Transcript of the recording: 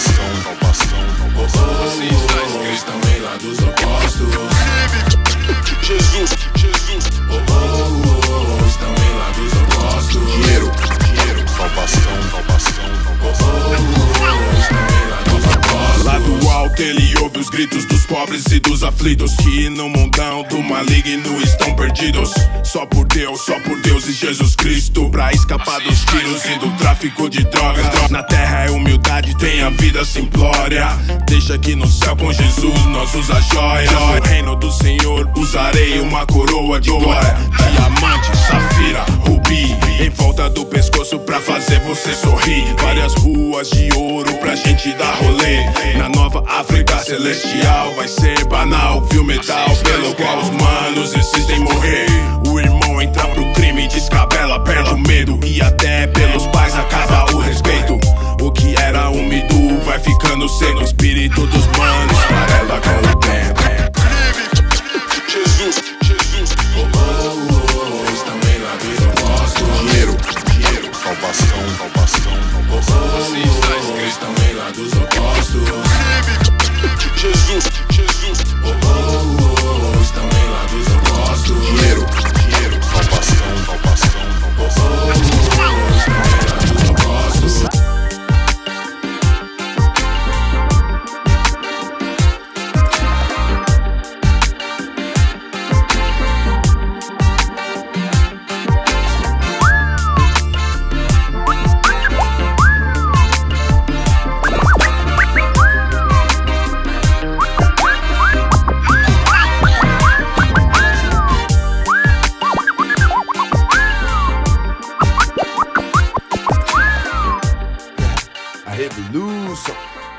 salvação, salvação. Assim está escrito também lá dos apóstolos. Jesus, os gritos dos pobres e dos aflitos. Que no mundão do maligno estão perdidos. Só por Deus, só por Deus e Jesus Cristo Pra escapar dos tiros e do tráfico de drogas. Na terra é humildade, tem a vida simplória Deixa que no céu com Jesus nós usa joia No reino do Senhor usarei uma coroa de glória. Diamante, safira, rubi Em volta do pescoço pra fazer você sorrir. Várias ruas de celestial vai ser banal. Viu metal pelo qual os manos insistem em morrer. O irmão entra pro crime, descabela, perde o medo. E até pelos pais acaba o respeito. O que era úmido vai ficando seco espírito dos A revolução